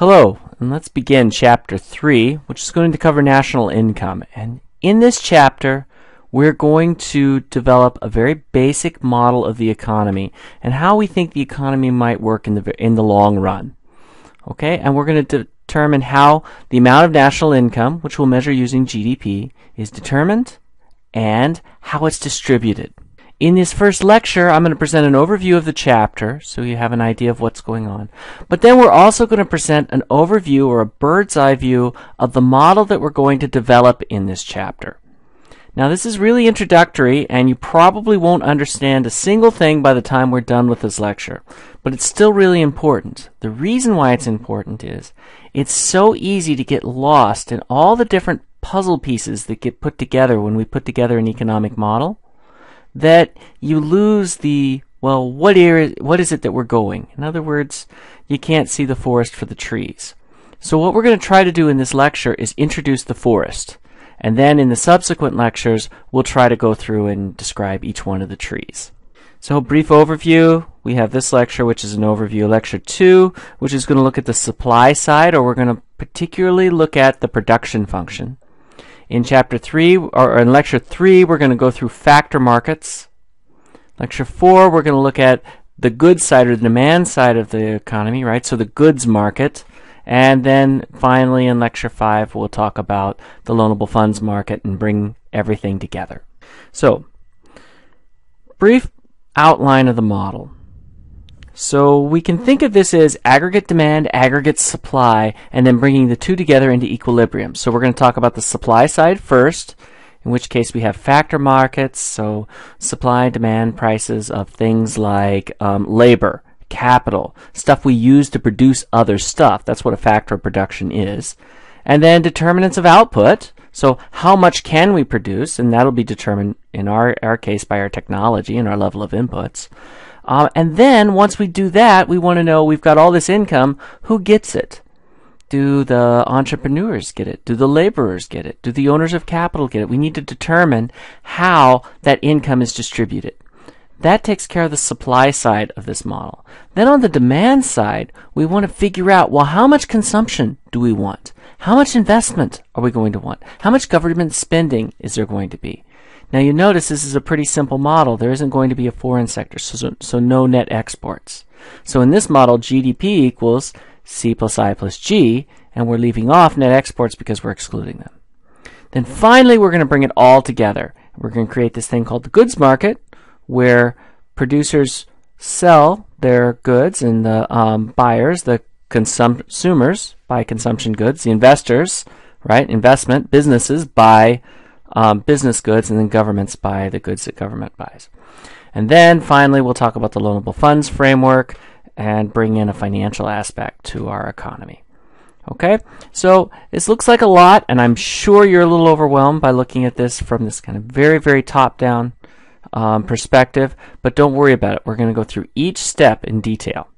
Hello, and let's begin chapter 3, which is going to cover national income. And in this chapter, we're going to develop a very basic model of the economy and how we think the economy might work in the in the long run. Okay? And we're going to determine how the amount of national income, which we'll measure using GDP, is determined and how it's distributed. In this first lecture, I'm going to present an overview of the chapter so you have an idea of what's going on. But then we're also going to present an overview or a bird's eye view of the model that we're going to develop in this chapter. Now, this is really introductory, and you probably won't understand a single thing by the time we're done with this lecture. But it's still really important. The reason why it's important is it's so easy to get lost in all the different puzzle pieces that get put together when we put together an economic model that you lose the well, what area, what is it that we're going? In other words, you can't see the forest for the trees. So what we're going to try to do in this lecture is introduce the forest. And then in the subsequent lectures, we'll try to go through and describe each one of the trees. So brief overview, we have this lecture, which is an overview. Lecture 2, which is going to look at the supply side, or we're going to particularly look at the production function. In chapter 3, or in lecture 3, we're going to go through factor markets. Lecture 4, we're going to look at the goods side or the demand side of the economy, right? So the goods market. And then finally in lecture 5, we'll talk about the loanable funds market and bring everything together. So, brief outline of the model. So we can think of this as aggregate demand, aggregate supply, and then bringing the two together into equilibrium. So we're going to talk about the supply side first, in which case we have factor markets, so supply, and demand, prices of things like um, labor, capital, stuff we use to produce other stuff. That's what a factor of production is. And then determinants of output, so how much can we produce, and that'll be determined in our, our case by our technology and our level of inputs. Uh, and then once we do that, we want to know we've got all this income. Who gets it? Do the entrepreneurs get it? Do the laborers get it? Do the owners of capital get it? We need to determine how that income is distributed. That takes care of the supply side of this model. Then on the demand side, we want to figure out, well, how much consumption do we want? How much investment are we going to want? How much government spending is there going to be? Now you notice this is a pretty simple model. There isn't going to be a foreign sector, so, so, no net exports. So in this model, GDP equals C plus I plus G, and we're leaving off net exports because we're excluding them. Then finally, we're going to bring it all together. We're going to create this thing called the goods market, where producers sell their goods and the um, buyers, the consumers, buy consumption goods. The investors, right, investment businesses buy um, business goods, and then governments buy the goods that government buys. And then finally, we'll talk about the loanable funds framework and bring in a financial aspect to our economy. Okay, so this looks like a lot, and I'm sure you're a little overwhelmed by looking at this from this kind of very, very top down um, perspective, but don't worry about it. We're going to go through each step in detail.